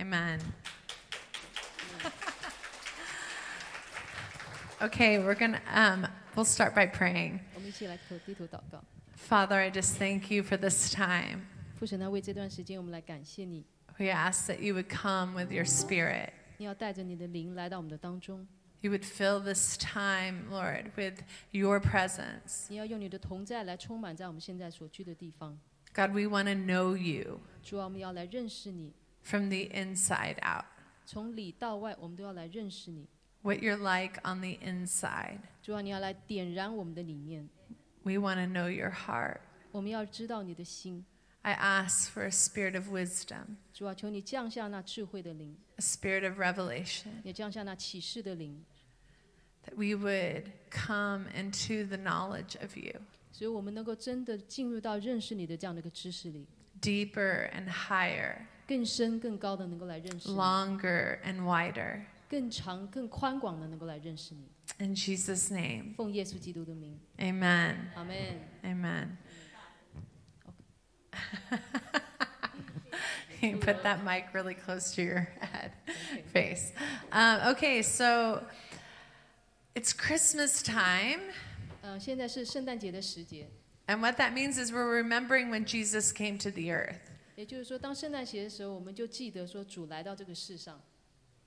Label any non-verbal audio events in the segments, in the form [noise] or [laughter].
Amen. [laughs] okay, we're going to, um, we'll start by praying. Father, I just thank you for this time. We ask that you would come with your spirit. You would fill this time, Lord, with your presence. God, we want to know you 主啊，我们要来认识你， from the inside out. 从里到外，我们都要来认识你。 What you're like on the inside. 主啊，你要来点燃我们的里面， We want to know your heart. 我们要知道你的心。 I ask for a spirit of wisdom, 主啊，求你降下那智慧的灵， a spirit of revelation, 也降下那启示的灵， that we would come into the knowledge of you 所以我们能够真的进入到认识你的这样的一个知识里， deeper and higher, 更深更高的能够来认识你， longer and wider. 更长更宽广的能够来认识你。 In Jesus' name, 奉耶稣基督的名， amen. 阿门。 Amen. [laughs] you put that mic really close to your head, face. Um, okay, so it's Christmas time. 呃，现在是圣诞节的时节， And what that means is we're remembering when Jesus came to the earth. 也就是说，当圣诞节的时候，我们就记得说主来到这个世上。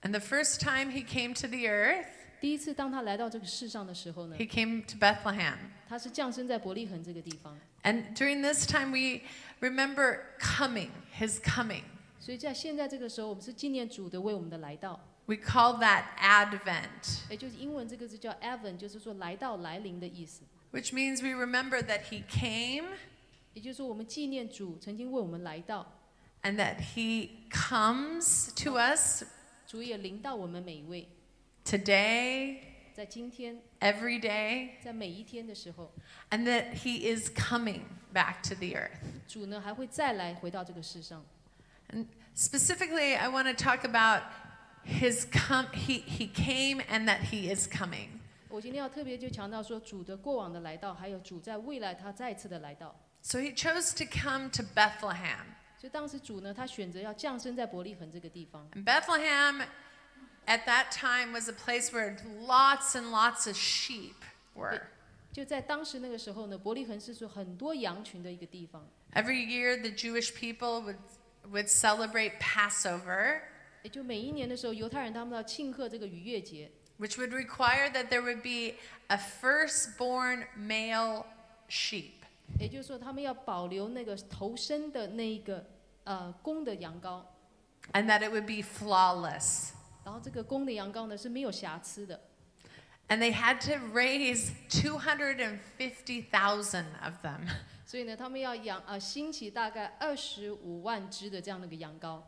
And the first time he came to the earth, 第一次当他来到这个世上的时候呢， he came to Bethlehem. 他是降生在伯利恒这个地方。 And during this time, we remember coming, his coming. 所以在现在这个时候，我们是纪念主的为我们的来到， We call that Advent, 也就是英文这个字叫 Advent，就是说来到、来临的意思。 which means we remember that he came 也就是说，我们纪念主曾经为我们来到， and that he comes to us 主也临到我们每一位。 today, 在今天， every day, 在每一天的时候， and that he is coming back to the earth. 主呢还会再来回到这个世上。 And specifically, I want to talk about his come. He he came and that he is coming. 我今天要特别就强调说，主的过往的来到，还有主在未来他再次的来到。 So he chose to come to Bethlehem. 所以当时主呢，他选择要降生在伯利恒这个地方。 And Bethlehem, at that time, was a place where lots and lots of sheep were. 就在当时那个时候呢，伯利恒是说很多羊群的一个地方。 Every year, the Jewish people would would celebrate Passover, 也就每一年的时候，犹太人他们要庆贺这个逾越节， which would require that there would be a firstborn male sheep. 也就是说他们要保留那个头生的那一个呃公的羊羔， and that it would be flawless. 然后这个公的羊羔呢是没有瑕疵的， And they had to raise 250,000 of them. [laughs] 所以呢他们要养呃兴起大概二十五万只的这样的一个羊羔。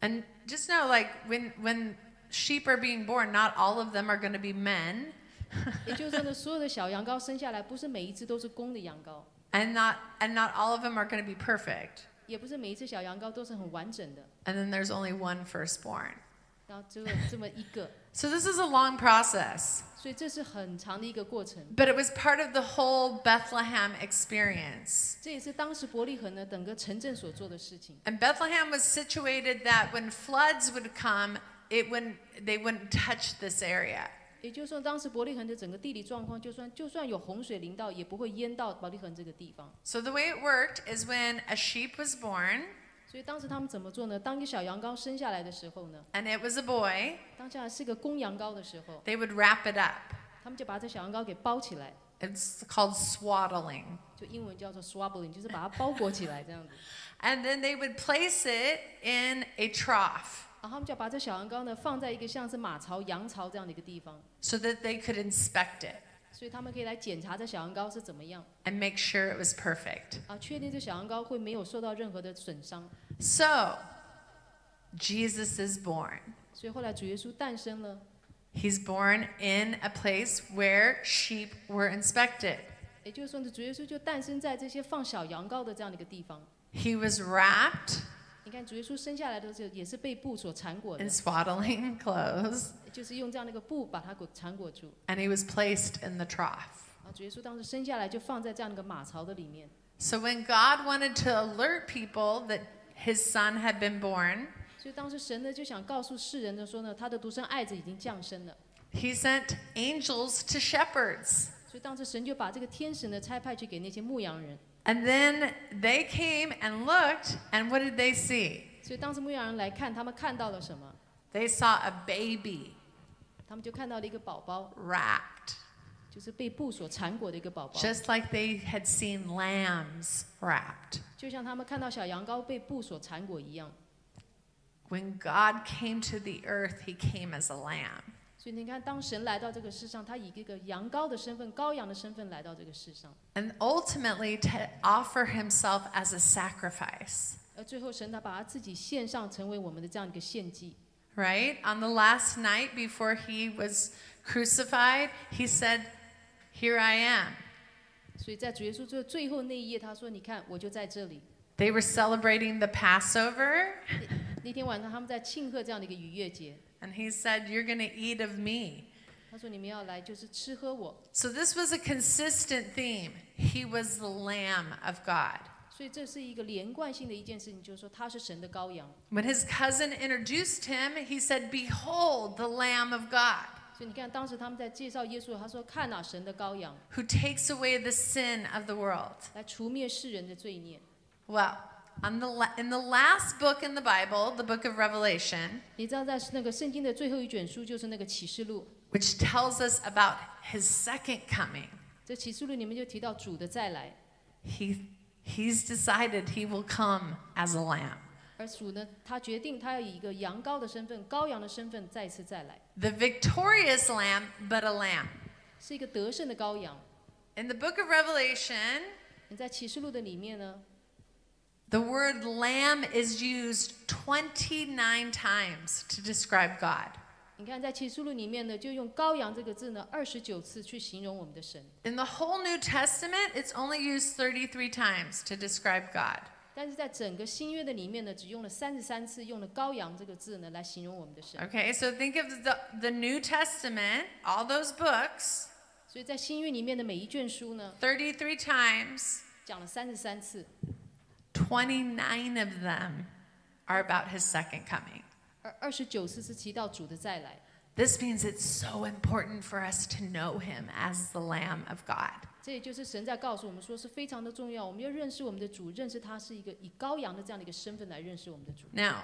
And just know, like, when, when sheep are being born, not all of them are going to be men, [laughs] 也就是说呢，所有的小羊羔生下来，不是每一只都是公的羊羔， and not, and not all of them are going to be perfect. 也不是每一只小羊羔都是很完整的， And then there's only one firstborn. 然后只有这么一个， So this is a long process. 所以这是很长的一个过程。 But it was part of the whole Bethlehem experience. 这也是当时伯利恒呢整个城镇所做的事情。 And Bethlehem was situated that when floods would come, it wouldn't, they wouldn't touch this area. 也就是说，当时伯利恒的整个地理状况，就算就算有洪水临到，也不会淹到伯利恒这个地方。 So the way it worked is when a sheep was born, 所以当时他们怎么做呢？当一个小羊羔生下来的时候呢， and it was a boy, 当下来是个公羊羔的时候， they would wrap it up. 他们就把这小羊羔给包起来， It's called swaddling. 就英文叫做 swaddling，就是把它包裹起来这样子。 And then they would place it in a trough 然后他们就把这小羊羔呢放在一个像是马槽、羊槽这样的一个地方， so that they could inspect it 所以他们可以来检查这小羊羔是怎么样 and make sure it was perfect. 啊，确定这小羊羔会没有受到任何的损伤。 So, Jesus is born. 所以后来主耶稣诞生了， He's born in a place where sheep were inspected. 也就是说呢，主耶稣就诞生在这些放小羊羔的这样的一个地方。 He was wrapped 你看主耶稣生下来的时候也是被布所缠裹的 in，swaddling clothes, [laughs] 就是用这样的一个布把它裹缠裹住。 and he was placed in the trough. 啊，主耶稣当时生下来就放在这样的一个马槽的里面。 So when God wanted to alert people that his son had been born, 所以当时神呢就想告诉世人的说呢，他的独生爱子已经降生了。 He sent angels to shepherds. 所以当时神就把这个天使呢差派去给那些牧羊人。 And then they came and looked, and what did they see? 所以当时牧羊人来看，他们看到了什么？ They saw a baby 他们就看到了一个宝宝， wrapped, 就是被布所缠裹的一个宝宝， just like they had seen lambs wrapped. 就像他们看到小羊羔被布所缠裹一样。 When God came to the earth, he came as a lamb. 所以你看，当神来到这个世上，他以一个羊羔的身份、羔羊的身份来到这个世上，And ultimately to offer himself as a sacrifice. 而最后神他把他自己献上，成为我们的这样一个献祭。Right? On the last night before he was crucified, he said, Here I am. 所以在主耶稣最最后那一夜，他说：“你看，我就在这里。They were celebrating the Passover, ”那天晚上他们在庆贺这样的一个逾越节，and he said, You're going to eat of me. 他说：“你们要来就是吃喝我。 So this was a consistent theme. He was the Lamb of God. ”所以这是一个连贯性的一件事情，就是说他是神的羔羊。 When his cousin introduced him, he said, Behold, the Lamb of God 所以你看，当时他们在介绍耶稣，他说：“看啊，神的羔羊， who takes away the sin of the world. 来除灭世人的罪孽。 Well, on the la- in the last book in the Bible, the book of Revelation, ”你知道，在那个圣经的最后一卷书，就是那个启示录。 which tells us about his second coming, 这启示录里面就提到主的再来， he, he's decided he will come as a lamb. 而主呢，他决定他要以一个羊羔的身份、羔羊的身份再次再来， The victorious lamb, but a lamb. 是一个得胜的羔羊。 In the book of Revelation, 你在启示录的里面呢， the word lamb is used 29 times to describe God. 你看在启示录里面呢，就用羔羊这个字呢，二十九次去形容我们的神。 In the whole New Testament, it's only used 33 times to describe God. 但是在整个新约的里面呢，只用了三十三次用了羔羊这个字呢来形容我们的神。 Okay, so think of the, the New Testament, all those books, 所以在新约里面的每一卷书呢， 33 times, 讲了三十三次， 29 of them are about his second coming. 而二十九次是提到主的再来。 This means it's so important for us to know him as the Lamb of God. 这也就是神在告诉我们说是非常的重要，我们要认识我们的主，认识他是一个以羔羊的这样的一个身份来认识我们的主。 Now,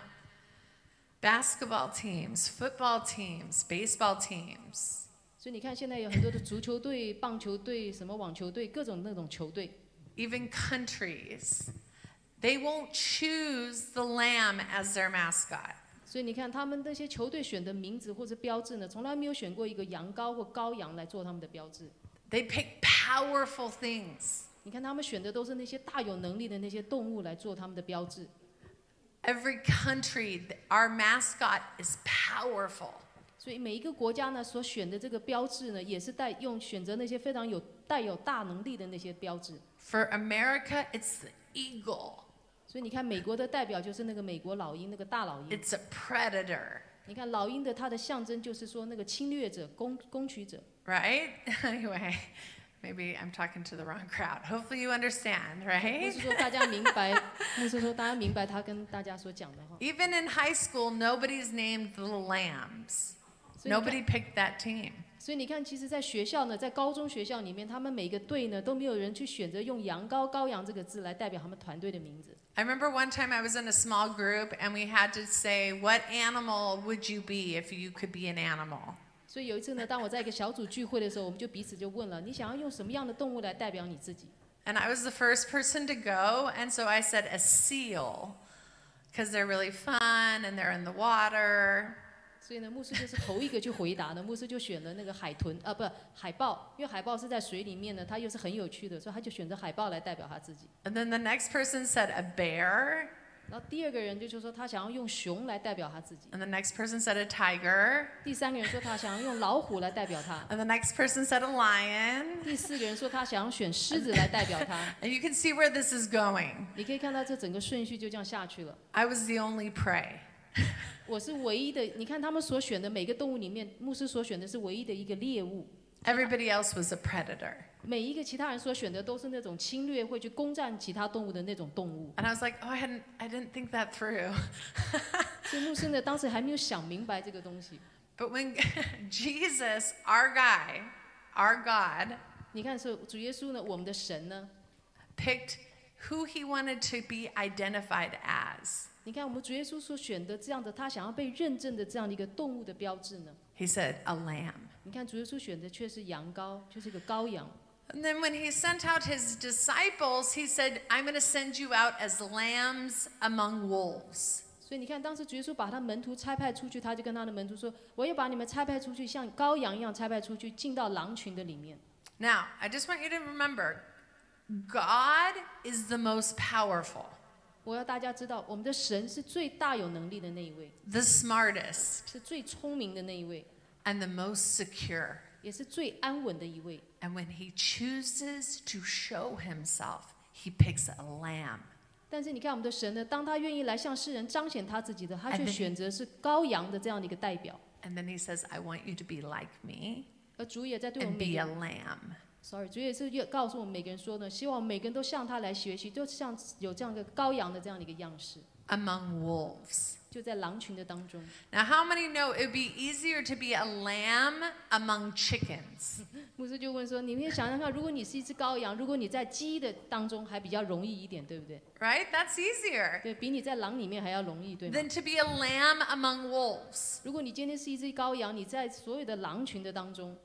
basketball teams, football teams, baseball teams, 所以你看，现在有很多的足球队、棒球队、什么网球队，各种那种球队， even countries, they won't choose the lamb as their mascot. 所以你看他们那些球队选的名字或者标志呢，从来没有选过一个羊羔或羔羊来做他们的标志。 They pick powerful things. 你看他们选的都是那些大有能力的那些动物来做他们的标志。 Every country, our mascot is powerful. 所以每一个国家呢所选的这个标志呢，也是带用选择那些非常有带有大能力的那些标志。 For America, it's the eagle. 所以你看，美国的代表就是那个美国老鹰，那个大老鹰。It's a predator, 你看老鹰的它的象征就是说那个侵略者、攻攻取者。right? Anyway, maybe I'm talking to the wrong crowd. Hopefully you understand, 不 right? 是说大家明白，不是说大家明白他跟大家所讲的哈。Even in high school, nobody's named the lambs. Nobody picked that team. 所以你看，其实，在学校呢，在高中学校里面，他们每个队呢都没有人去选择用“羊羔”“羔羊”这个字来代表他们团队的名字。 I remember one time I was in a small group and we had to say, What animal would you be if you could be an animal? 所以有一次呢，当我在一个小组聚会的时候，我们就彼此就问了：你想要用什么样的动物来代表你自己？ And I was the first person to go, and so I said a seal because they're really fun and they're in the water. 所以呢，牧师就是头一个去回答的，牧师就选了那个海豚啊，不海豹，因为海豹是在水里面呢，它又是很有趣的，所以他就选择海豹来代表他自己。And then the next person said a bear, 然后第二个人就就说他想要用熊来代表他自己，and the next person said a tiger, 第三个人说他想要用老虎来代表他，and the next person said a lion. 第四个人说他想要选狮子来代表他。And you can see where this is going. 你可以看到这整个顺序就这样下去了。I was the only prey. 我是唯一的，你看他们所选的每个动物里面，牧师所选的是唯一的一个猎物。 Everybody else was a predator. 每一个其他人所选的都是那种侵略会去攻占其他动物的那种动物。 And I was like, oh, I hadn't, I didn't think that through. [laughs] 所以牧师呢，当时还没有想明白这个东西。 But when [laughs] Jesus, our guy, our God, 你看，是主耶稣呢，我们的神呢， picked who he wanted to be identified as, 你看我们主耶稣所选的这样的他想要被认证的这样的一个动物的标志呢， he said, a lamb. 你看主耶稣选的却是羊羔，就是一个羔羊。 And then when he sent out his disciples, he said, I'm going to send you out as lambs among wolves. 所以你看，当时主耶稣把他门徒差派出去，他就跟他的门徒说：“我要把你们差派出去，像羔羊一样差派出去，进到狼群的里面。 Now, I just want you to remember God is the most powerful, ” 我要大家知道，我们的神是最大有能力的那一位，the smartest, 是最聪明的那一位，and the most secure. 也是最安稳的一位。And when he chooses to show himself, he picks a lamb. 但是你看，我们的神呢，当他愿意来向世人彰显他自己的，他 And 却 then 选择是羔羊的这样的一个代表。And then he says, I want you to be like me 而主也在对我们 be 个 a 人 lamb.，sorry，主也是要告诉我们每个人说呢，希望每个人都向他来学习，就像有这样一个羔羊的这样的一个样式，among wolves. 就在狼群的当中。Now, how many know it would be easier to be a lamb among chickens? 牧师就问说：“你们想想看，如果你是一只羔羊，如果你在鸡的当中还比较容易一点，对不对？Right? That's easier 对比你在狼里面还要容易，对吗？than to be a lamb among wolves. 如果你今天是一只羔羊，你在所有的狼群的当中，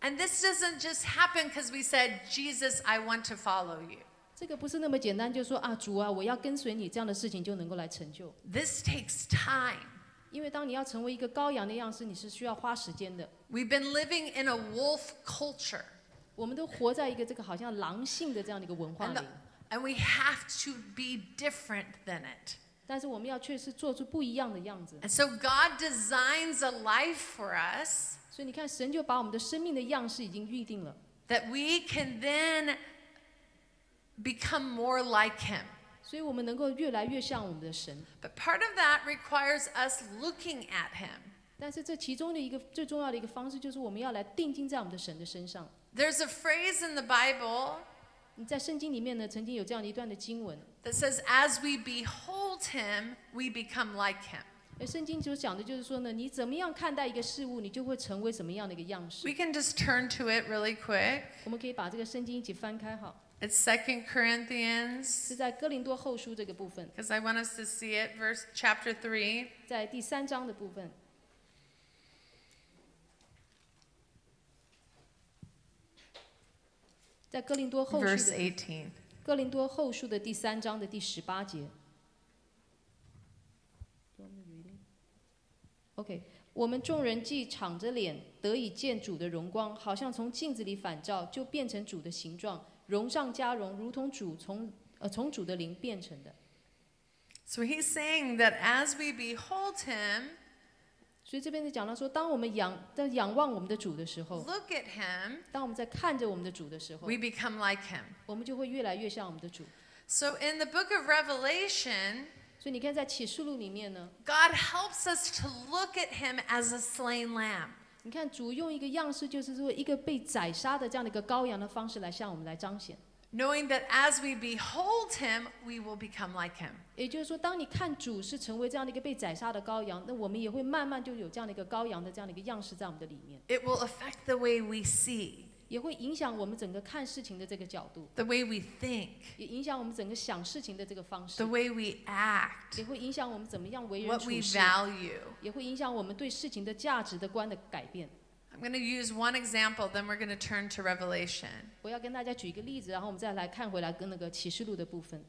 And this doesn't just happen because we said, Jesus, I want to follow you. 这个不是那么简单，就说啊，主啊，我要跟随你，这样的事情就能够来成就。 This takes time. 因为当你要成为一个羔羊的样式，你是需要花时间的。 We've been living in a wolf culture, 我们都活在一个这个好像狼性的这样的一个文化 and, 里 the-，and we have to be different than it. 但是我们要确实做出不一样的样子。 And so God designs a life for us 所以你看，神就把我们的生命的样式已经预定了。 that we can then become more like Him. 所以我们能够越来越像我们的神。 But part of that requires us looking at Him. 但是这其中的一个最重要的一个方式，就是我们要来定睛在我们的神的身上。 There's a phrase in the Bible 你在圣经里面呢，曾经有这样的一段的经文， that says, As we behold Him, we become like Him. 而圣经所讲的就是说呢，你怎么样看待一个事物，你就会成为什么样的一个样式 We。can just turn to it really quick. 我们可以把这个圣经一起翻开好，It's Second Corinthians, 是在哥林多后书这个部分，because I want us to see it, verse chapter 3. 在第三章的部分。在哥林多后书 Verse 的 18. 哥林多后书的第三章的第十八节。OK，我们众人既敞着脸得以见主的荣光，好像从镜子里反照，就变成主的形状，荣上加荣，如同主从呃从主的灵变成的。 So he's saying that as we behold him, 所以这边就讲到说，当我们仰在仰望我们的主的时候， look at him, 当我们在看着我们的主的时候 we，become like him. 我们就会越来越像我们的主。 So in the book of Revelation, 所以你看，在启示录里面呢，God helps us to look at him as a slain lamb. 你看主用一个样式，就是说一个被宰杀的这样的一个羔羊的方式来向我们来彰显。Knowing that as we behold him, we will become like him. 也就是说，当你看主是成为这样的一个被宰杀的羔羊，那我们也会慢慢就有这样的一个羔羊的这样的一个样式在我们的里面。It will affect the way we see. 也会影响我们整个看事情的这个角度，the way we think, 也影响我们整个想事情的这个方式 the，way we act, 也会影响我们怎么样为人处事 what 处 we，value. 也会影响我们对事情的价值的观的改变。I'm going to use one example, then we're going to turn to Revelation. 我要跟大家举一个例子，然后我们再来看回来跟那个启示录的部分。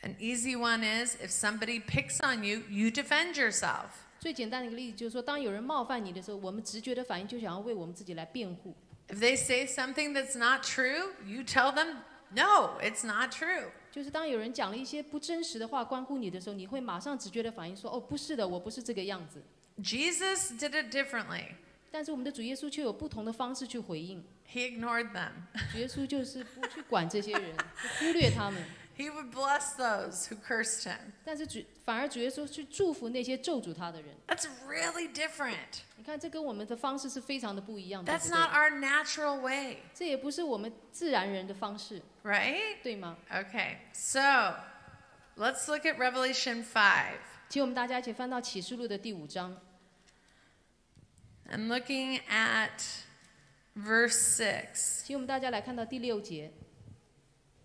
An easy one is if somebody picks on you, you defend yourself. 最简单的一个例子就是说，当有人冒犯你的时候，我们直觉的反应就想要为我们自己来辩护。If they say something that's not true, you tell them, no, it's not true. 就是当有人讲了一些不真实的话关乎你的时候，你会马上直觉的反应说：“哦，不是的，我不是这个样子。Jesus did it differently. ”但是我们的主耶稣却有不同的方式去回应。He ignored them. 主耶稣就是不去管这些人，就忽略他们。He would bless those who cursed him. 但是主反而主耶稣去祝福那些咒诅他的人。 That's really different. 你看，这跟我们的方式是非常的不一样的，对 That's 不对 not our natural way, 这也不是我们自然人的方式， right? 对吗？ Okay, so let's look at Revelation 5. 请我们大家一起翻到启示录的第五章， I'm looking at verse 6. 请我们大家来看到第六节，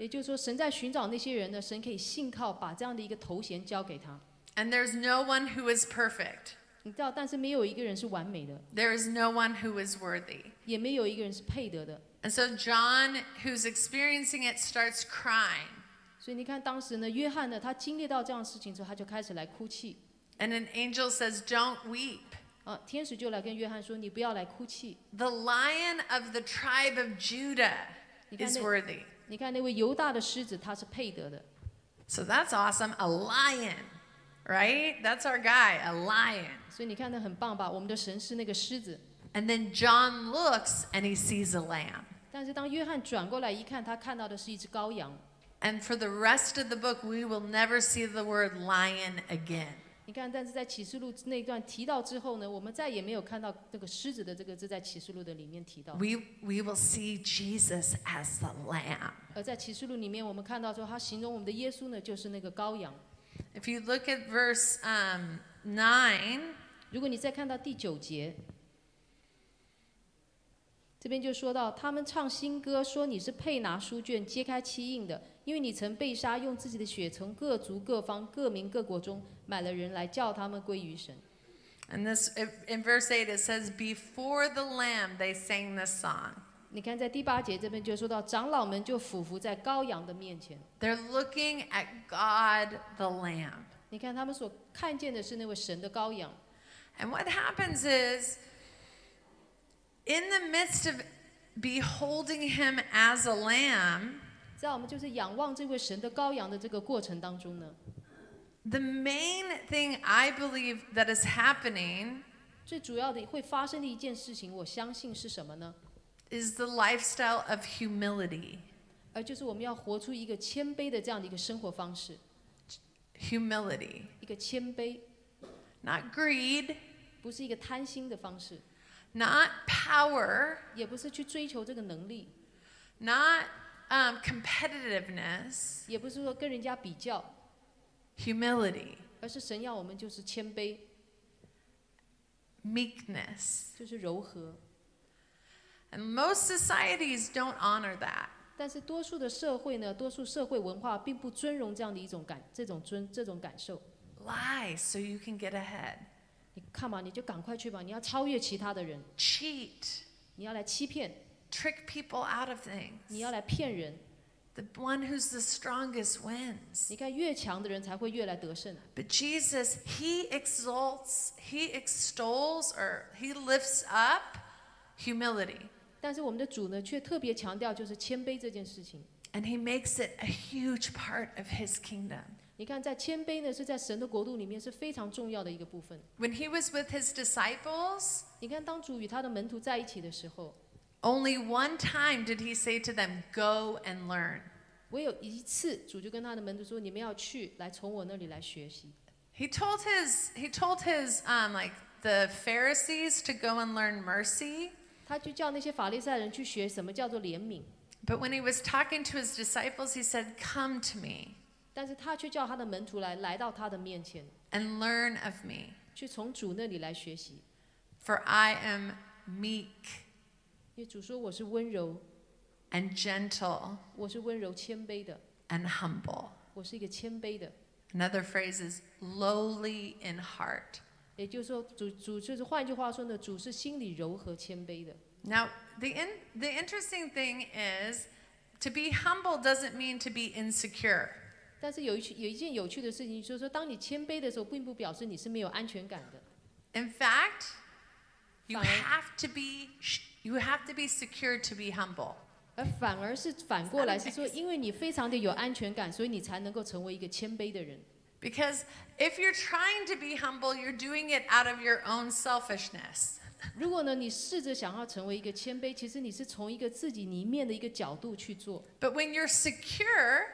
也就是说，神在寻找那些人呢，神可以信靠把这样的一个头衔交给他。 And there's no one who is perfect. 你知道，但是没有一个人是完美的， There is no one who is worthy. 也没有一个人是配得的。 And so John, who's experiencing it, starts crying. 所以你看，当时呢，约翰呢，他经历到这样的事情之后，他就开始来哭泣。 And an angel says, Don't weep. 啊，天使就来跟约翰说：“你不要来哭泣。 The lion of the tribe of Judah is Ikaw- worthy. 你看那位犹大的狮子，他是配得的。 So that's awesome. A lion, right? That's our guy, a lion. 所以你看，那很棒吧？我们的神是那个狮子。 And then John looks and he sees a lamb. 但是当约翰转过来一看，他看到的是一只羔羊。 And for the rest of the book, we will never see the word lion again. 你看，但是在启示录那一段提到之后呢，我们再也没有看到这个狮子的这个字在启示录的里面提到。We, we will see Jesus as the lamb. 而在启示录里面，我们看到说，他形容我们的耶稣呢，就是那个羔羊。If you look at verse um, 9, 如果你再看到第九节，这边就说到，他们唱新歌，说你是配拿书卷揭开七印的，因为你曾被杀，用自己的血从各族各方各民各国中买了人来叫他们归于神。 and this in verse 8 it says, Before the lamb they sang this song. 你看，在第八节这边就说到，长老们就俯伏在羔羊的面前。 They're looking at God the lamb. 你看，他们所看见的是那位神的羔羊。 And what happens is, in the midst of beholding him as a lamb, 在我们就是仰望这位神的羔羊的这个过程当中呢， the main thing I believe that is happening 最主要的会发生的一件事情，我相信是什么呢？ is the lifestyle of humility. 而就是我们要活出一个谦卑的这样的一个生活方式， Humility. 一个谦卑， Not greed, 不是一个贪心的方式， not power, 也不是去追求这个能力， not um, competitiveness. 也不是说跟人家比较， Humility, 而是神要我们就是谦卑， meekness. 就是柔和。 And most societies don't honor that. 但是多数的社会呢，多数社会文化并不尊荣这样的一种感，这种尊这种感受。 Lie so you can get ahead. 你看嘛，你就赶快去吧，你要超越其他的人， Cheat, 你要来欺骗， trick people out of things. 你要来骗人。 The one who's the strongest wins. 你看，越强的人才会越来得胜。 But Jesus, he exalts, he extols, or he lifts up humility. 但是我们的主呢，却特别强调就是谦卑这件事情。 And he makes it a huge part of his kingdom. 你看，在谦卑呢，是在神的国度里面是非常重要的一个部分。 When he was with his disciples, 你看，当主与他的门徒在一起的时候， only one time did he say to them, Go and learn. 唯有一次，主就跟他的门徒说：“你们要去，来从我那里来学习。 He told his he told his um, like the Pharisees to go and learn mercy, ”他就叫那些法利赛人去学什么叫做怜悯， but when he was talking to his disciples, he said, "Come to me 但是他却叫他的门徒来，来到他的面前， and learn of me, 去从主那里来学习。 for I am meek 因为主说我是温柔， and gentle 我是温柔谦卑的， and humble." 我是一个谦卑的。 Another phrase is lowly in heart. 也就是说，主主就是换句话说呢，主是心里柔和谦卑的。 Now, the in, the interesting thing is to be humble doesn't mean to be insecure. 但是有一有一件有趣的事情，就是说，当你谦卑的时候，并不表示你是没有安全感的。 In fact, you Fine. have to be you have to be secure to be humble. 而反而是反过来是说，因为你非常的有安全感，所以你才能够成为一个谦卑的人。 Because if you're trying to be humble, you're doing it out of your own selfishness. [laughs] 如果呢，你试着想要成为一个谦卑，其实你是从一个自己里面的一个角度去做。 But when you're secure,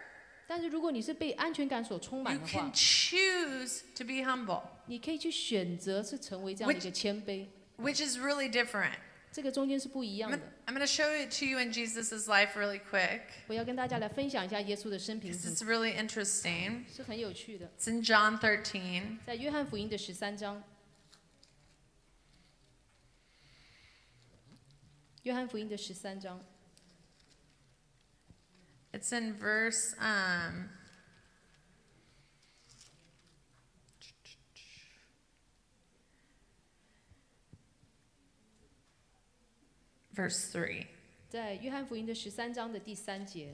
但是如果你是被安全感所充满 you 的 can 话， choose to be humble, 你可以去选择是成为这样的一个谦卑， which is really different. 这个中间是不一样 I'm 的。 I'm going to show it to you in Jesus' life really quick 我要跟大家来分享一下耶稣的生平， because 很 it's really interesting. 是很有趣的。 It's in John 13. 在约翰福音的十三章，约翰福音的十三章， It's in verse um, verse 3. 在约翰福音的十三章的第三节，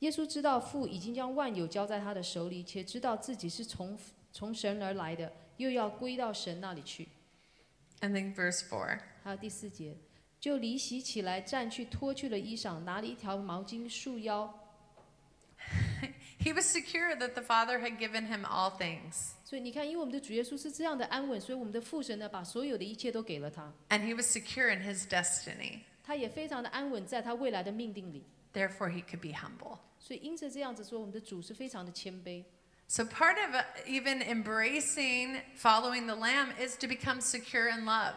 耶稣知道父已经将万有交在他的手里，且知道自己是从从神而来的，又要归到神那里去。And then verse 4. 还有第四节，就离席起来，站去脱去了衣裳，拿了一条毛巾束腰。He was secure that the Father had given him all things, 所以你看，因为我们的主耶稣是这样的安稳，所以我们的父神呢，把所有的一切都给了他， and he was secure in his destiny. 他也非常的安稳，在他未来的命定里。 Therefore, he could be humble. 所以因着这样子说，我们的主是非常的谦卑。 So, part of uh, even embracing following the Lamb is to become secure in love.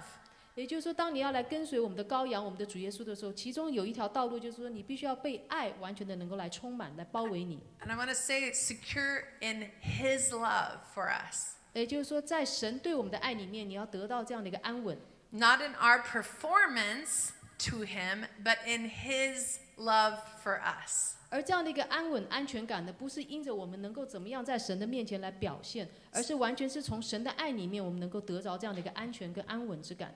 也就是说，当你要来跟随我们的羔羊、我们的主耶稣的时候，其中有一条道路，就是说你必须要被爱完全的能够来充满、来包围你。And I want to say secure in his love for us. 也就是说，在神对我们的爱里面，你要得到这样的一个安稳，not in our performance to him, but in his love for us. 而这样的一个安稳、安全感呢，不是因着我们能够怎么样在神的面前来表现，而是完全是从神的爱里面，我们能够得着这样的一个安全跟安稳之感。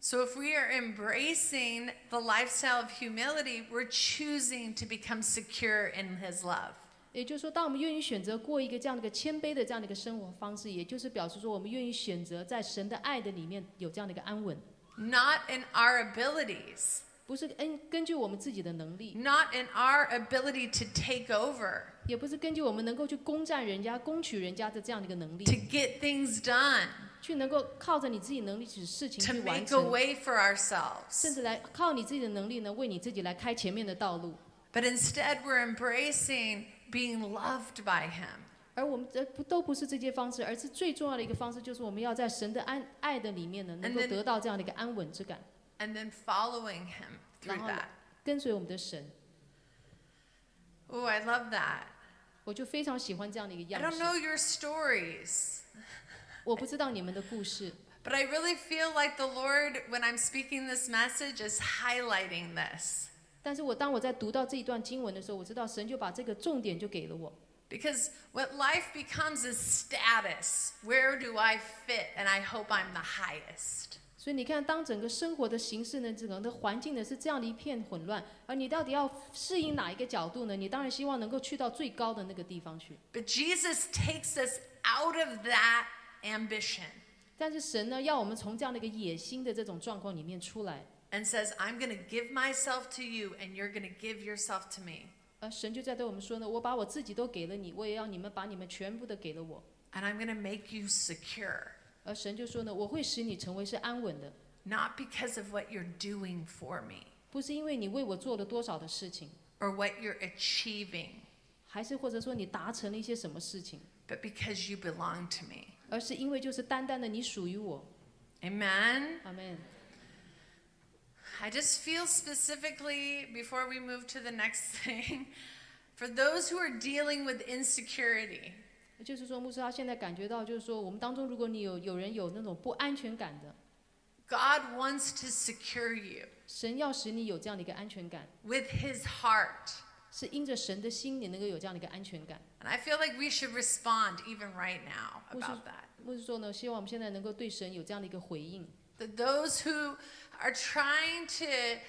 So if we are embracing the lifestyle of humility, we're choosing to become secure in his love. 也就是说，当我们愿意选择过一个这样的一个谦卑的这样的一个生活方式，也就是表示说，我们愿意选择在神的爱的里面有这样的一个安稳， Not in our abilities, 不是根根据我们自己的能力， not in our ability to take over, 也不是根据我们能够去攻占人家、攻取人家的这样的一个能 to 力， get things done, 去能够靠着你自己能力使事情 to 去完 make a 成， way for 甚 ourselves. 至来靠你自己的能力呢，为你自己来开前面的道路。 But instead, we're embracing being loved by him. 而我们这不都不是这些方式，而是最重要的一个方式，就是我们要在神的爱爱的里面呢，能够 And then- 得到这样的一个安稳之感， And then following him through然后- that. 跟随我们的神。 Oh, I love that. 我就非常喜欢这样的一个 I 样 don't 式。 know your stories, 我不知道你们的故事， but I really feel like the Lord, when I'm speaking this message, is highlighting this. 但是我当我在读到这一段经文的时候，我知道神就把这个重点就给了我。 Because what life becomes is status. Where do I fit? And I hope I'm the highest. 所以你看，当整个生活的形式呢，整个的环境呢是这样的一片混乱，而你到底要适应哪一个角度呢？你当然希望能够去到最高的那个地方去。 But Jesus takes us out of that ambition 但是神呢，要我们从这样的一个野心的这种状况里面出来， and says, I'm going to give myself to you, and you're going to give yourself to me. 而神就在对我们说呢：“我把我自己都给了你，我也要你们把你们全部的给了我。 And I'm going to make you secure, ”而神就说呢：“我会使你成为是安稳的， not because of what you're doing for me, 不是因为你为我做了多少的事情， or what you're achieving, 还是或者说你达成了一些什么事情， but because you belong to me. 而是因为就是单单的你属于我。 Amen. 阿门。 I just feel specifically before we move to the next [laughs] thing for those who are dealing with insecurity. 也就是说，牧师他现在感觉到，就是说，我们当中如果你有有人有那种不安全感的， God wants to secure you 神要使你有这样的一个安全感， with his heart. 是因着神的心，你能够有这样的一个安全感。 And I feel like we should respond even right now Well, about that. 牧师说呢，希望我们现在能够对神有这样的一个回应。 That those who are trying to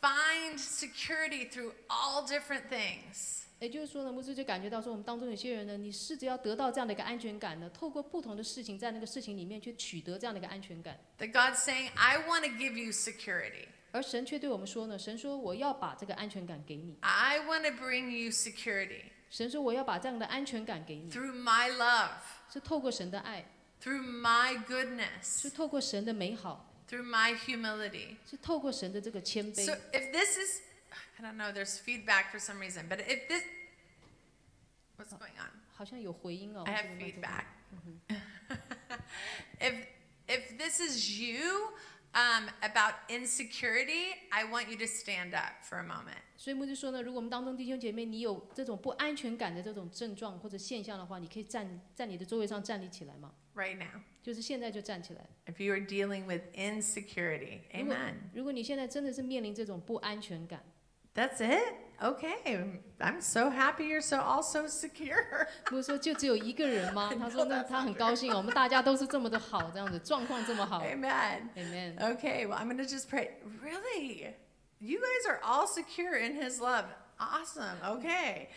find security through all different things, 也就是说呢，牧师就感觉到说，我们当中有些人呢，你试着要得到这样的一个安全感呢，透过不同的事情，在那个事情里面去取得这样的一个安全感。 that God's saying, I want to give you security. 而神却对我们说呢，神说我要把这个安全感给你， I want to bring you security 神说我要把这样的安全感给你， through my love, 是透过神的爱， through my goodness, 是透过神的美好， through my humility. 是透过神的这个谦 So 卑。 if this is, I don't know, there's feedback for some reason, but if this, what's going on? 好像有回音哦。 I 我 have 这个麦克风 feedback. [laughs] if if this is you um, about insecurity, I want you to stand up for a moment. 所以牧师说呢，如果我们当中弟兄姐妹你有这种不安全感的这种症状或者现象的话，你可以站在你的座位上站立起来吗？Right now, 就是现在就站起来。if you are dealing with insecurity, 如果 amen. 如果你现在真的是面临这种不安全感，That's it. Okay, I'm so happy you're so all so secure. [laughs] 牧师说就只有一个人吗？他说那他很高兴哦，我们大家都是这么的好，这样子状况这么好。 Amen. [laughs] Amen。 Okay, well, I'm going to just pray. Really? You guys are all secure in His love. Awesome. Okay.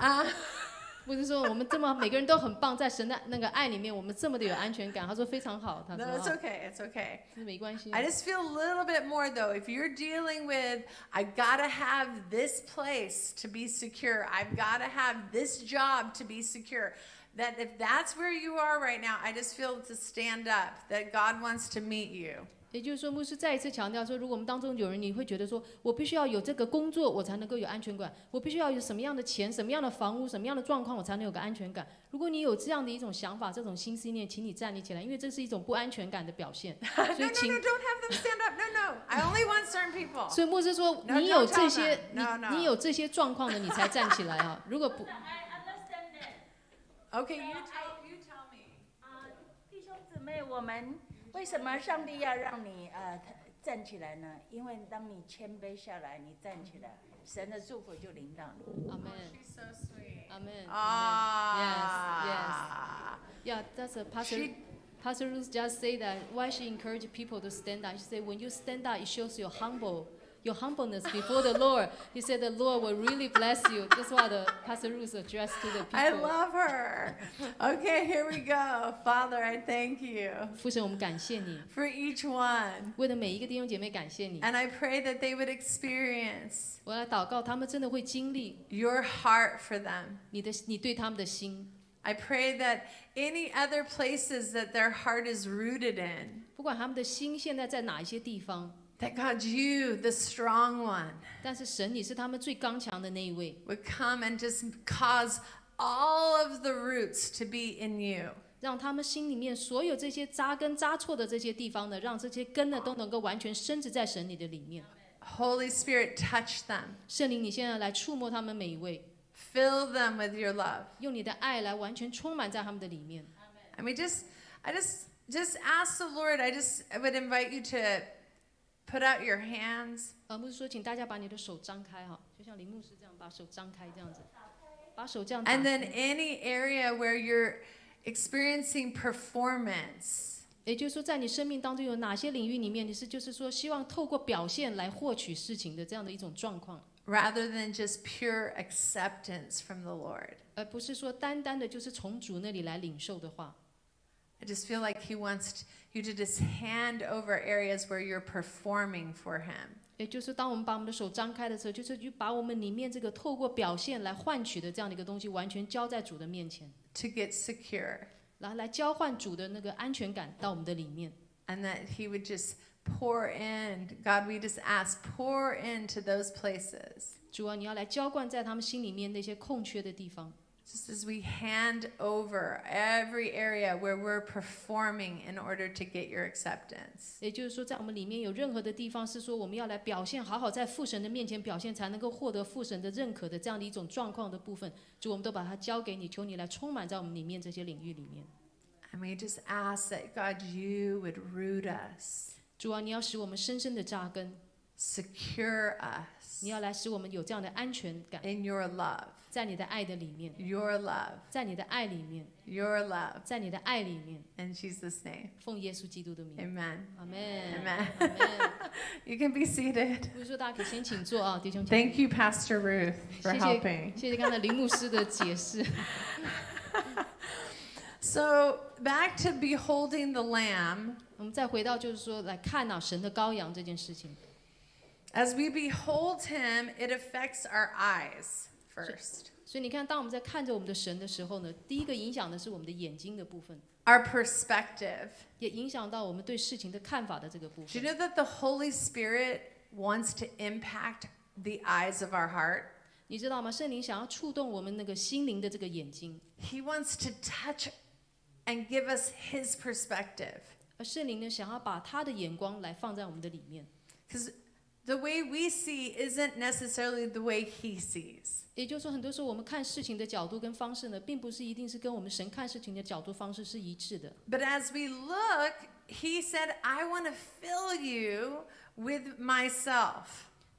Uh, [laughs] 牧师说我们这么每个人都很棒，在神的那个爱里面，我们这么的有安全感。他说非常好，他 no, 说 it's 啊 okay. It's okay. 这没关系。 I just feel a little bit more though. If you're dealing with, I gotta have this place to be secure, I've gotta have this job to be secure. That if that's where you are right now, I just feel to stand up, that God wants to meet you. 也就是说，牧师再一次强调说，如果我们当中有人，你会觉得说，我必须要有这个工作，我才能够有安全感；我必须要有什么样的钱、什么样的房屋、什么样的状况，我才能有个安全感。如果你有这样的一种想法、这种心思念，请你站立起来，因为这是一种不安全感的表现。[laughs] no, 所 no, 以 no, 请 don't have them stand up. No, no. I only want certain people. 所以牧师说，你有这些你 No, no. 你有这些状况的，你才站起来啊！[laughs] 如果不，I understand that. Okay, you tell, you tell me. 啊，弟兄姊妹，我们为什么上帝要让你呃站起来呢？因为当你谦卑下来，你站起来，神的祝福就临到你。阿门， She's so sweet. 阿门，阿门。Yes, Ah. Yeah, that's a pastor. She- Pastor Ruth just say that why she encourage people to stand up. She said when you stand up, it shows your humble, your humbleness before the Lord. He said the Lord will really bless you. That's what the Pastor Ruth addressed to the people. I love her. Okay, here we go. Father, I thank you 父神，我们感谢你， for each one. 为了每一个弟兄姐妹感谢你。 And I pray that they would experience 我来祷告，他们真的会经历 your heart for them. 你的，你对他们的心。 I pray that any other places that their heart is rooted in, 不管他们的心现在在哪一些地方， that God, you, the strong one, 但是神你是他们最刚强的那一位， would come and just cause all of the roots to be in you. 让他们心里面所有这些扎根扎错的这些地方呢，让这些根呢都能够完全深植在神你的里面。 Holy Spirit, touch them. 圣灵，你现在来触摸他们每一位， Fill them with your love. 用你的爱来完全充满在他们的里面。 I mean, just, I just, just ask the Lord. I just, I would invite you to put out your hands. 呃，牧师说，请大家把你的手张开哈，就像林牧师这样把手张开这样子，把手这样打 And then 开。 any area where you're experiencing performance, 也就是说，在你生命当中有哪些领域里面，你是就是说希望透过表现来获取事情的这样的一种状况， rather than just pure acceptance from the Lord. 而不是说单单的就是从主那里来领受的话。 I just feel like He wants you to just hand over areas where you're performing for Him. 也就是当我们把我们的手张开的时候，就是就把我们里面这个透过表现来换取的这样的一个东西，完全交在主的面前， to get secure 然后来交换主的那个安全感到我们的里面。 and that he would just pour in. God, we just ask, pour into those places. 主啊，你要来浇灌在他们心里面那些空缺的地方。 Just as we hand over every area where we're performing in order to get your acceptance. 也就是说，在我们里面有任何的地方是说我们要来表现，好好在父神的面前表现，才能够获得父神的认可的这样的一种状况的部分，主，我们都把它交给你，求你来充满在我们里面这些领域里面。 And we just ask that, God, you would root us, 主啊，你要使我们深深的扎根， secure us 你要来使我们有这样的安全感， in your love, 在你的爱的里面， your love, 在你的爱里面， your love. 在你的爱里面， In Jesus' name, 奉耶稣基督的名， amen. 阿门。 Amen. 阿门。 [laughs] You can be seated. 不是说大家可以先请坐啊，弟兄姐妹。 Thank you, Pastor Ruth, for 谢谢 helping. 谢谢刚才林牧师的解释。 So, [laughs] back to beholding the Lamb. 我们再回到就是说来看啊神的羔羊这件事情。 As we behold him, it affects our eyes first. 所以你看，当我们在看着我们的神的时候呢，第一个影响的是我们的眼睛的部分， Our perspective. 也影响到我们对事情的看法的这个部 Do you 分。 know that the Holy Spirit wants to impact the eyes of our heart? 你知道吗？圣灵想要触动我们那个心灵的这个眼睛， He wants to touch and give us his perspective. 而圣灵呢，想要把他的眼光来放在我们的里面。 Because the way we see isn't necessarily the way he sees. 也就是说，很多时候我们看事情的角度跟方式呢，并不是一定是跟我们神看事情的角度方式是一致的。 But as we look, he said, I want to fill you with myself.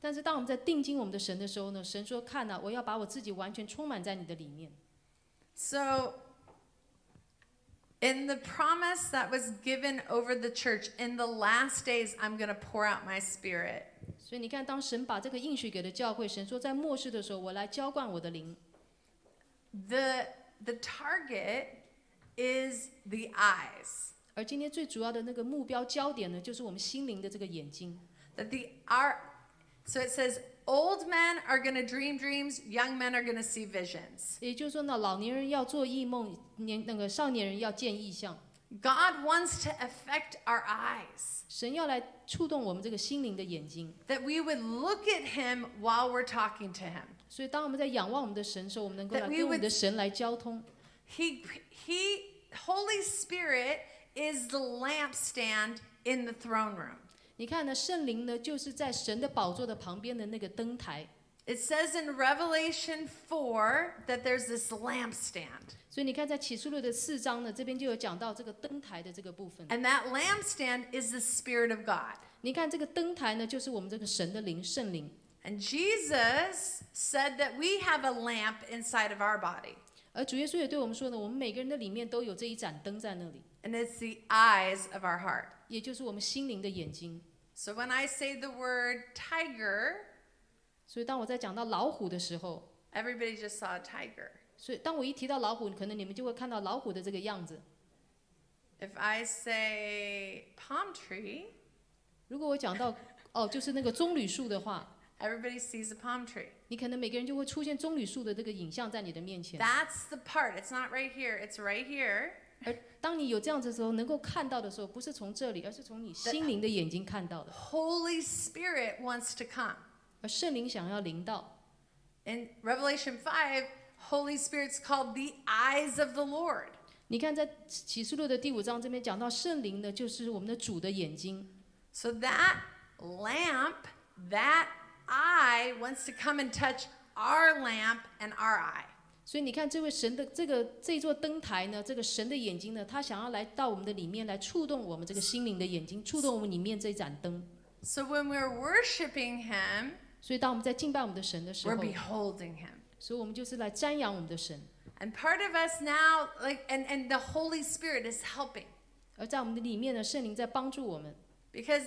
但是当我们在定睛我们的神的时候呢，神说：“看呐、我要把我自己完全充满在你的里面。 So, in the promise that was given over the church, in the last days, I'm going to pour out my spirit. ” 所以你看，当神把这个应许给了教会，神说在末世的时候，我来浇灌我的灵。The, the target is the eyes. 而今天最主要的那个目标焦点呢，就是我们心灵的这个眼睛。That the our so it says old men are going to dream dreams, young men are going to see visions. 也就是说呢，老年人要做异梦，年那个少年人要见异象。God wants to affect our eyes. 神要来触动我们这个心灵的眼睛。 That we would look at him while we're talking to him. 所以，当我们在仰望我们的神的时候，我们能够 That 来 we 跟我们 would- 的神来交通。 He he Holy Spirit is the lampstand in the throne room. 你看呢，圣灵呢，就是在神的宝座的旁边的那个灯台。 It says in Revelation 4 that there's this lampstand. 所以你看，在启示录的四章呢，这边就有讲到这个灯台的这个部分。 And that lampstand is the Spirit of God. 你看这个灯台呢，就是我们这个神的灵，圣灵。 And Jesus said that we have a lamp inside of our body, 而主耶稣也对我们说呢，我们每个人的里面都有这一盏灯在那里， and it's the eyes of our heart. 也就是我们心灵的眼睛。 So when I say the word tiger, 所以当我在讲到老虎的时候，everybody just saw a tiger. 所以当我一提到老虎，可能你们就会看到老虎的这个样子。If I say palm tree, 如果我讲到哦，就是那个棕榈树的话，everybody sees a palm tree. 你可能每个人就会出现棕榈树的这个影像在你的面前。That's the part. It's not right here, it's right here. 而当你有这样子的时候，能够看到的时候，不是从这里，而是从你心灵的眼睛看到的。Holy Spirit wants to come. 而圣灵想要临到， In Revelation 5, Holy Spirit's called the eyes of the Lord. 你看在启示录的第五章这边讲到圣灵呢，就是我们的主的眼睛。 So that lamp, that eye wants to come and touch our lamp and our eye. 所以你看，这位神的这个这座灯台呢，这个神的眼睛呢，他想要来到我们的里面来触动我们这个心灵的眼睛，触动我们里面这盏灯。 So when we're worshiping Him, 所以当我们在敬拜我们的神的时 we're 候， beholding Him. 所以我们就是来瞻仰我们的神。 And part of us now, like, and, and the Holy Spirit is helping. 而在我们的里面呢，圣灵在帮助我们。 Because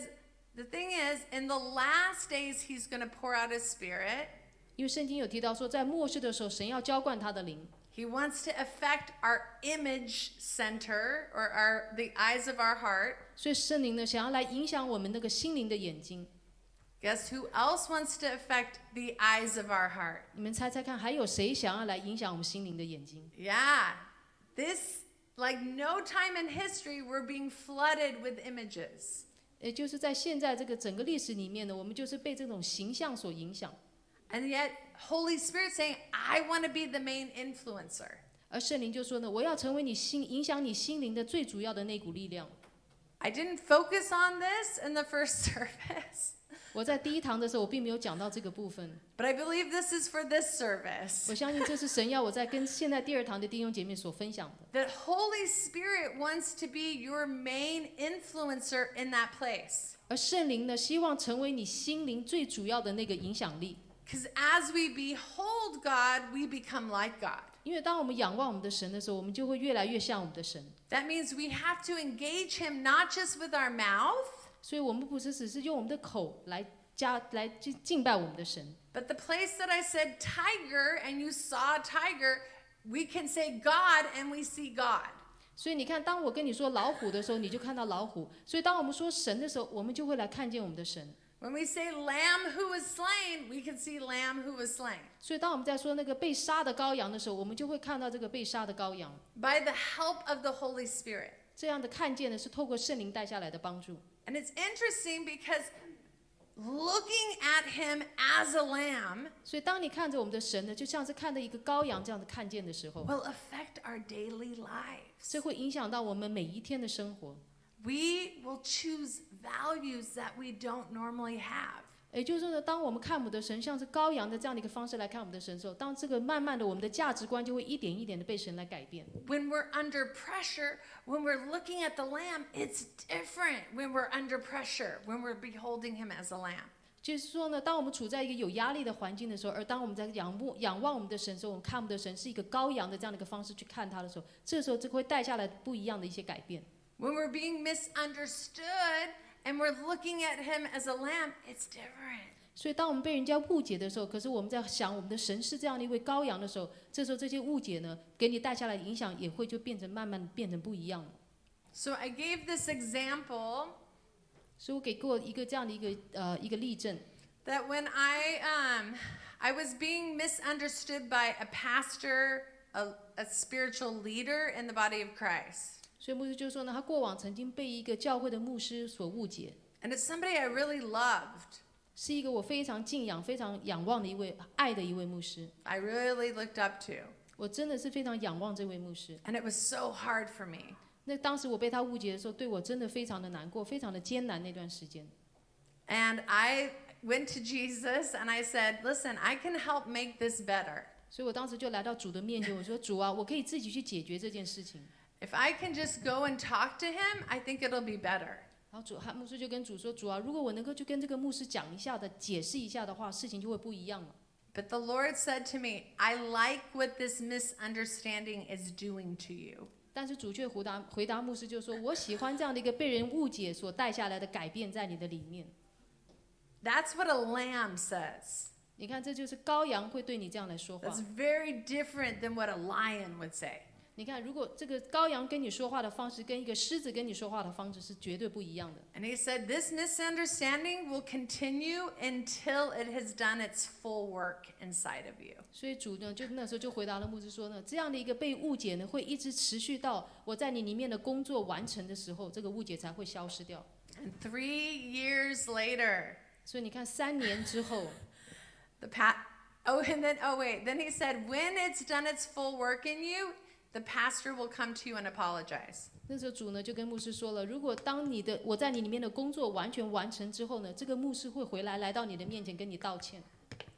the thing is, in the last days, He's going to pour out His Spirit. 因为圣经有提到说，在末世的时候，神要浇灌他的灵， He wants to affect our image center or our the eyes of our heart. 所以圣灵呢，想要来影响我们那个心灵的眼睛。 Guess who else wants to affect the eyes of our heart? 你们猜猜看，还有谁想要来影响我们心灵的眼睛？ Yeah. This like no time in history we're being flooded with images. 也就是在现在这个整个历史里面呢，我们就是被这种形象所影响， And yet, Holy Spirit saying, I want to be the main influencer. 而圣灵就说呢，我要成为你心影响你心灵的最主要的那股力量。 I didn't focus on this in the first [laughs] service, 我在第一堂的时候，我并没有讲到这个部分， but I believe this is for this service. 我相信这是神要我在跟现在第二堂的弟兄姐妹所分享的。 That Holy Spirit wants to be your main influencer in that place. 而圣灵呢，希望成为你心灵最主要的那个影响力。 Because as we behold God, we become like God. 因为当我们仰望我们的神的时候，我们就会越来越像我们的神。 That means we have to engage Him not just with our mouth, 所以，我们不是只是用我们的口来加来敬敬拜我们的神，but the place that I said tiger and you saw tiger, we can say God and we see God. 所以你看，当我跟你说老虎的时候，你就看到老虎；所以当我们说神的时候，我们就会来看见我们的神。When we say lamb who was slain, we can see lamb who was slain. 所以当我们在说那个被杀的羔羊的时候，我们就会看到这个被杀的羔羊。By the help of the Holy Spirit. 这样的看见呢，是透过圣灵带下来的帮助。And it's interesting because looking at him as a lamb 所以当你看着我们的神呢，就像是看着一个羔羊这样的看见的时候， will affect our daily lives. 这会影响到我们每一天的生活。 We will choose values that we don't normally have. 也就是说呢，当我们看我们的神像是羔羊的这样的一个方式来看我们的神的时候，当这个慢慢的我们的价值观就会一点一点的被神来改变。When we're under pressure, when we're looking at the lamb, it's different when we're under pressure, when we're beholding him as a lamb. 就是说呢，当我们处在一个有压力的环境的时候，而当我们在仰慕、仰望我们的神的时候，我们看我们的神是一个羔羊的这样的一个方式去看他的时候，这时候就会带下来不一样的一些改变。When we're being misunderstood and we're looking at him as a lamb, it's different. 所以，当我们被人家误解的时候，可是我们在想我们的神是这样的一位羔羊的时候，这时候这些误解呢，给你带下来的影响也会就变成慢慢变成不一样了。 So I gave this example 所以我给过一个这样的一个呃一个例证， that when I um, I was being misunderstood by a pastor, a, a spiritual leader in the body of Christ. 所以牧师就说呢，他过往曾经被一个教会的牧师所误解，And it's somebody I really loved. 是一个我非常敬仰、非常仰望的一位爱的一位牧师。I really looked up to. 我真的是非常仰望这位牧师。And it was so hard for me. 那当时我被他误解的时候，对我真的非常的难过，非常的艰难那段时间。And I went to Jesus and I said, Listen, I can help make this better. 所以我当时就来到主的面前，我说：“主啊，我可以自己去解决这件事情。If I can just go and talk to him, I think it'll be better. ”然后主汉牧师就跟主说：“主啊，如果我能够去跟这个牧师讲一下的、解释一下的话，事情就会不一样了。 But the Lord said to me, I like what this misunderstanding is doing to you. ”但是主却回答回答牧师就说：“我喜欢这样的一个被人误解所带下来的改变在你的里面。 That's what a lamb says. 你看，这就是羔羊会对你这样来说话 That's。very different than what a lion would say. 你看，如果这个羔羊跟你说话的方式跟一个狮子跟你说话的方式是绝对不一样的。And he said, This misunderstanding will continue until it has done its full work inside of you. 所以主呢，就那时候就回答了牧师说呢，这样的一个被误解呢，会一直持续到我在你里面的工作完成的时候，这个误解才会消失掉。And three years later, 所以你看，三年之后，the pat oh and then oh wait, then he said, When it's done its full work in you, the pastor will come to you and apologize. 那时候主呢就跟牧师说了，如果当你的我在你里面的工作完全完成之后呢，这个牧师会回来来到你的面前跟你道歉。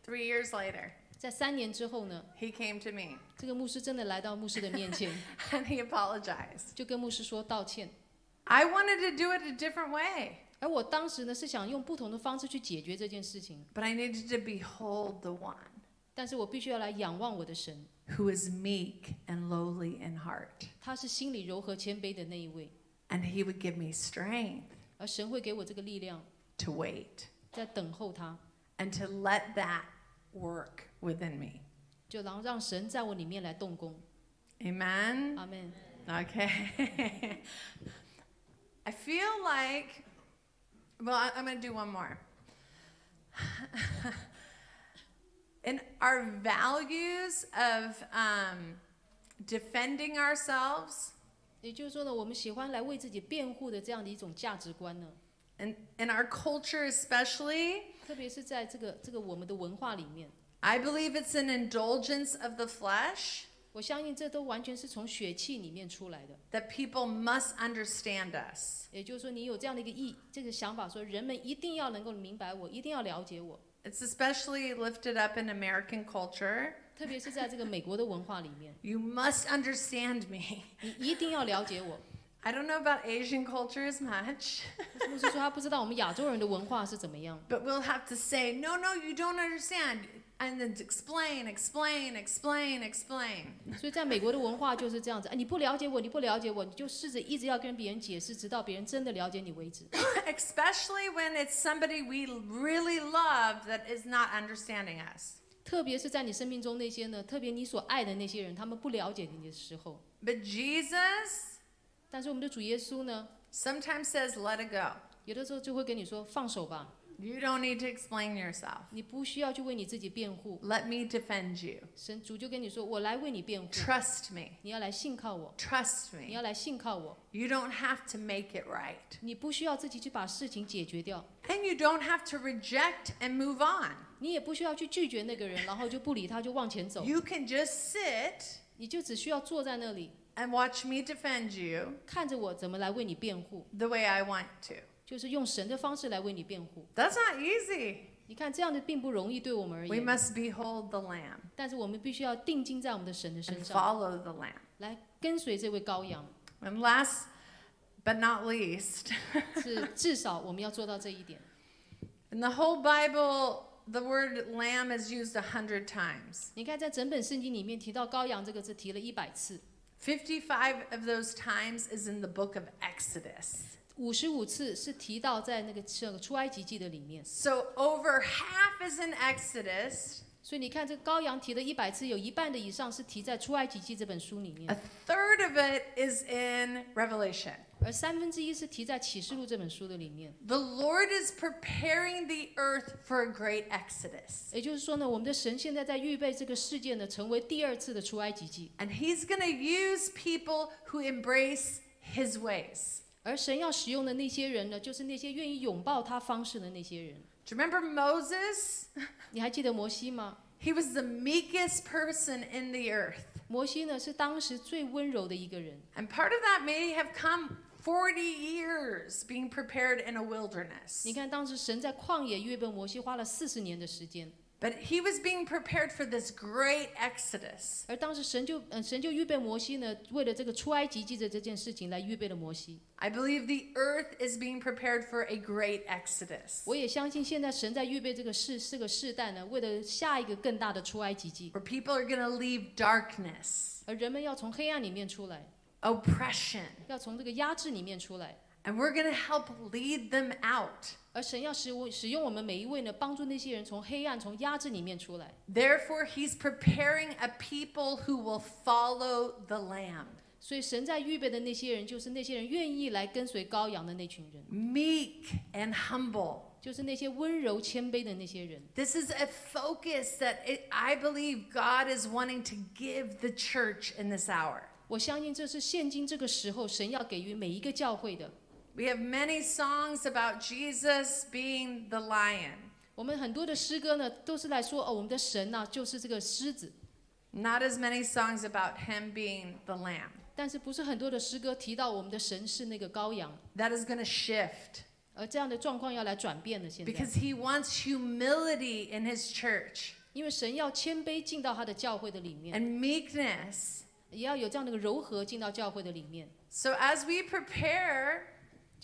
Three years later, 在三年之后呢，he came to me 这个牧师真的来到牧师的面前，and he apologized. 就跟牧师说道歉。I wanted to do it a different way, 而我当时呢是想用不同的方式去解决这件事情，but I needed to behold the one 但是我必须要来仰望我的神，who is meek and lowly in heart, 他是心里柔和谦卑的那一位， and he would give me strength 而神会给我这个力量， to wait 在等候他， and to let that work within me. 就让让神在我里面来动工。 Amen. 阿门。 Okay. [laughs] I feel like, well, I- I'm going to do one more. [laughs] In our values of um, defending ourselves, 也就是说呢，我们喜欢来为自己辩护的这样的一种价值观呢， And in our culture, especially, 特别是在这个这个我们的文化里面， I believe it's an indulgence of the flesh 我相信这都完全是从血气里面出来的。 that people must understand us. 也就是说，你有这样的一个意这个想法，说人们一定要能够明白我，一定要了解我， It's especially lifted up in American culture. 特别是在这个美国的文化里面， You must understand me. 你一定要了解我。 I don't know about Asian culture as much, [laughs] 牧师说他不知道我们亚洲人的文化是怎么样， [laughs] but we'll have to say, no, no, you don't understand. And then explain, explain, explain, explain. 所以在美国的文化就是这样子，哎，你不了解我，你不了解我，你就试着一直要跟别人解释，直到别人真的了解你为止。Especially when it's somebody we really love that is not understanding us. 特别是在你生命中那些呢，特别你所爱的那些人，他们不了解你的时候，But Jesus 但是我们的主耶稣呢，sometimes says, let it go. 有的时候就会跟你说放手吧，You don't need to explain yourself. 你不需要去为你自己辩护。 Let me defend you. 神主就跟你说，我来为你辩护， Trust me. 你要来信靠我， Trust 你 me. 要来信靠我， You don't have to make it right. 你不需要自己去把事情解决掉， And you don't have to reject and move on. 你也不需要去拒绝那个人，然后就不理他，就往前走， You can just sit 你就只需要坐在那里， and watch me defend you 看着我怎么来为你辩护， the way I want to. 就是用神的方式来为你辩护。 That's not easy. 你看这样的并不容易，对我们而 We 言， must behold the Lamb 但是我们必须要定睛在我们的神的身 and 上， follow the Lamb. 来跟随这位羔羊。 And last but not least, [laughs] 是[laughs] 至少我们要做到这一点。 in the whole Bible, the word lamb is used a hundred times. 你看，在整本圣经里面提到羔羊这个字提了一百次， 55 of those times is in the book of Exodus. 五十五次是提到在那个这个出埃及记的里面。 So over half is in Exodus, 所以你看，这个羔羊提了一百次，有一半的以上是提在出埃及记这本书里 a 面， third of it is in Revelation. 而三分之一是提在启示录这本书的里面。 The Lord is preparing the earth for a great Exodus. 也就是说呢，我们的神现在在预备这个世界呢，成为第二次的出埃及记， And He's going to use people who embrace His ways. 而神要使用的那些人呢，就是那些愿意拥抱他方式的那些人。Do you remember Moses? 你还记得摩西吗？He was the meekest person in the earth. 摩西呢是当时最温柔的一个人。And part of that may have come 40 years being prepared in a wilderness. 你看，当时神在旷野预备摩西花了四十年的时间，But he was being prepared for this great exodus. 而当时神就嗯、神就预备摩西呢，为了这个出埃及记的这件事情来预备了摩西。 I believe the earth is being prepared for a great exodus 我也相信现在神在预备这个世这个世代呢，为了下一个更大的出埃及记， where people are going to leave darkness, 而人们要从黑暗里面出来， oppression, 要从这个压制里面出来。 and we're going to help lead them out. 而神要使我使用我们每一位呢，帮助那些人从黑暗、从压制里面出来。 Therefore, he's preparing a people who will follow the Lamb, 所以神在预备的那些人，就是那些人愿意来跟随羔羊的那群人， meek and humble. 就是那些温柔谦卑的那些人。 This is a focus that it, I believe God is wanting to give the church in this hour. 我相信这是现今这个时候神要给予每一个教会的。 We have many songs about Jesus being the lion, 我们很多的诗歌呢，都是来说哦，我们的神呐、就是这个狮子， not as many songs about him being the lamb. 但是不是很多的诗歌提到我们的神是那个羔羊， That is going to shift 而这样的状况要来转变了。现在， because he wants humility in his church 因为神要谦卑进到他的教会的里面， and meekness. 也要有这样的一个柔和进到教会的里面。 So as we prepare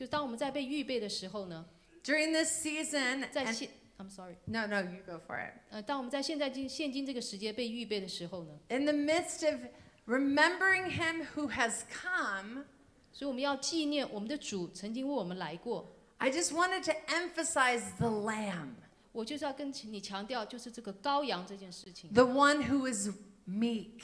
就当我们在被预备的时候呢， during this season, 在 and- 现，I'm sorry， no, no, you go for it. 呃，当我们在现在今现今这个时节被预备的时候呢， In the midst of remembering him who has come, 所以我们要纪念我们的主曾经为我们来过。 I just wanted to emphasize the lamb, 我就是要跟你强调，就是这个羔羊这件事情， the one who is meek,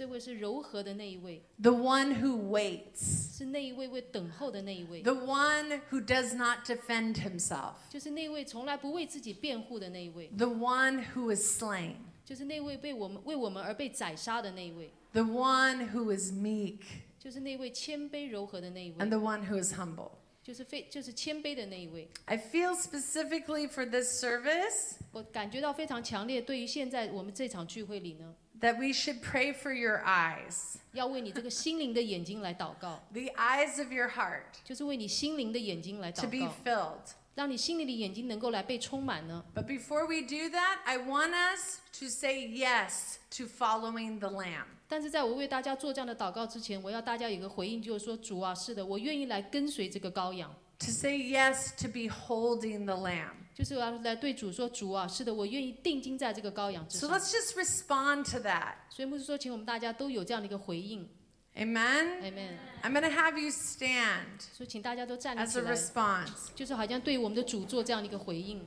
这位是柔和的那一位， the one who waits, 是那一位为等候的那一位， the one who does not defend himself, 就是那位从来不为自己辩护的那一位， the one who is slain, 就是那位被我们为我们而被宰杀的那一位， the one who is meek, 就是那位谦卑柔和的那一 and 位， the one who is humble. 就是非就是谦卑的那一位。 I feel specifically for this service 我感觉到非常强烈，对于现在我们这场聚会里呢， that we should pray for your eyes, 要为你这个心灵的眼睛来祷告， the eyes of your heart, 就是为你心灵的眼睛来 to 祷 be 告， filled. 让你心里的眼睛能够来被充满呢。 But before we do that, I want us to say yes to following the Lamb. 但是在我为大家做这样的祷告之前，我要大家有一个回应，就是说，主啊，是的，我愿意来跟随这个羔羊， To say yes to beholding the Lamb. 就是我要来对主说，主啊，是的，我愿意定睛在这个羔羊之 So 上。 let's just respond to that. 所以牧师说，请我们大家都有这样的一个回应 Amen? ，Amen。 I'm going to have you stand 所以请大家都站立 as 起 a 来， response. 就是好像对我们的主做这样的一个回应。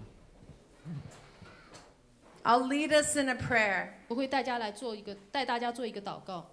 I'll lead us in a prayer. 我会带大家来做一个，带大家做一个祷告。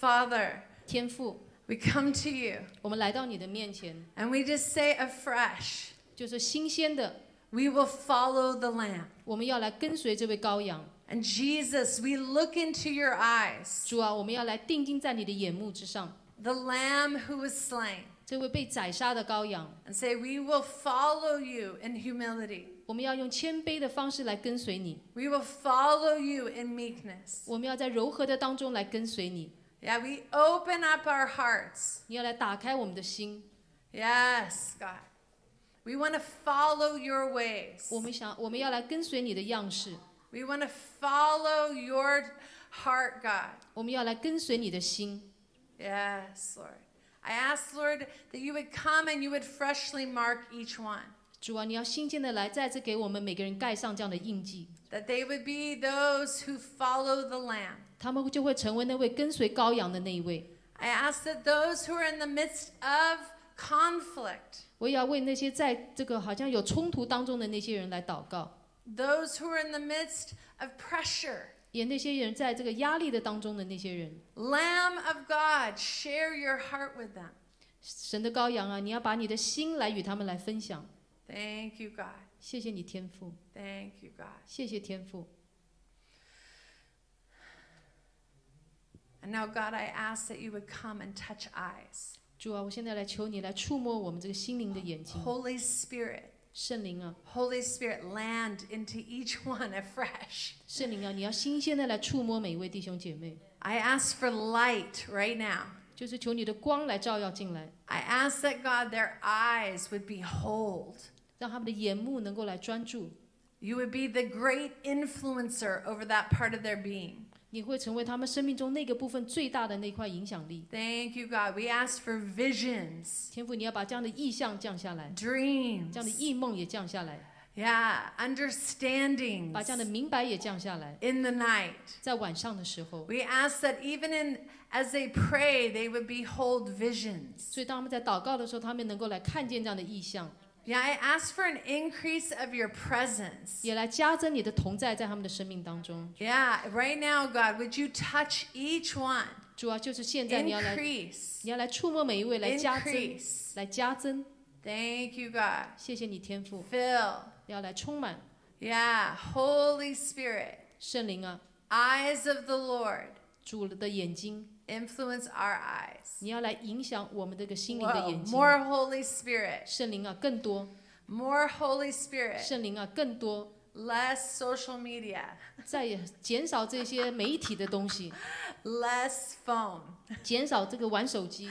Father, 天父， we come to you 我们来到你的面前， and we just say afresh, 就是新鲜的， we will follow the Lamb. 我们要来跟随这位羔羊。 And Jesus, we look into your eyes, 主啊，我们要来定睛在你的眼目之上， the Lamb who was slain, 这位被宰杀的羔羊。 and say, We will follow you in humility. 我们要用谦卑的方式来跟随你， We will follow you in meekness. 我们要在柔和的当中来跟随你。 Yeah, we open up our hearts. 你要来打开我们的心， Yes, God. We want to follow your ways. 我们想我们要来跟随你的样式， We want to follow your heart, God. 我们要来跟随你的心。 Yes, Lord. I ask, Lord, that you would come and you would freshly mark each one, 主啊，你要新鲜的来再次给我们每个人盖上这样的印记， that they would be those who follow the Lamb. 他们就会成为那位跟随羔羊的那一位。 I ask that those who are in the midst of conflict, 我也要为那些在这个好像有冲突当中的那些人来祷告， those who are in the midst of pressure, 也那些人在这个压力的当中的那些人， Lamb of God, share your heart with them. 神的羔羊啊，你要把你的心来与他们来分享。 Thank you, God. 谢谢你天父， Thank you, God. 谢谢天父。 And now, God, I ask that you would come and touch eyes. 主啊，我现在来求你来触摸我们这个心灵的眼睛， Holy Spirit, 圣灵啊， Holy Spirit, land into each one afresh. 圣灵啊，你要新鲜的来触摸每一位弟兄姐妹， I ask for light right now. 就是求你的光来照耀进来， I ask that God, their eyes would behold. 让他们的眼目能够来专注， You would be the great influencer over that part of their being. 你会成为他们生命中那个部分最大的那块影响力。Thank you, God. We ask for visions, 天父，你要把这样的意象降下来，dreams, 这样的异梦也降下来，yeah, understandings 把这样的明白也降下来。in the night. 在晚上的时候，We ask that even in as they pray, they would behold visions. 所以当他们在祷告的时候，他们能够来看见这样的意象，Yeah, I ask for an increase of your presence. Yeah, right now, God, would you touch each one? 主啊，就是现在你要来，你要来触摸每一位，来加增，来加增。Thank you, God. 谢谢你天父。Fill. 要来充满。Yeah, Holy Spirit. 圣灵啊。Eyes of the Lord. 主的眼睛. Influence our eyes. 你要来影响我们这个心灵的眼睛。more Holy Spirit. 圣灵啊，更多，More Holy Spirit. 圣灵啊，更多，Less social media. 再也减少这些媒体的东西，Less phone. 减少这个玩手机。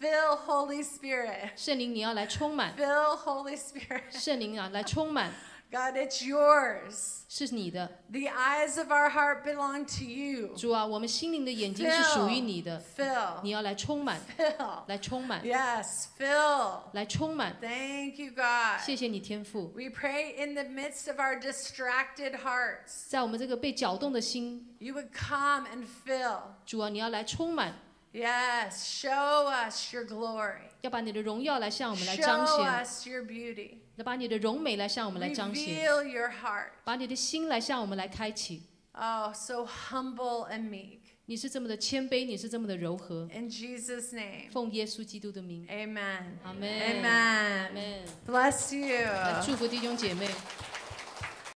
Fill Holy Spirit. 圣灵，你要来充满，Fill Holy Spirit. 圣灵啊，来充满，God, it's yours. 是你的。 The eyes of our heart belong to you. 主啊，我们心灵的眼睛是属于你的， Fill. 你要来充满， Fill. 来充满， Yes, fill. 来充满。 Thank you, God. 谢谢你天父， We pray in the midst of our distracted hearts, 在我们这个被搅动的心， you would come and fill. 主啊，你要来充满， Yes, show us your glory. 要把你的荣耀来向我们来彰 Show 显， us your beauty. 要把你的荣美来向我们来彰显，Reveal your heart. 把你的心来向我们来开启。Oh, so humble and meek. 你是这么的谦卑，你是这么的柔和。In Jesus' name. 奉耶稣基督的名，Amen. Amen. Amen. 门。Bless you. 祝福弟兄姐妹。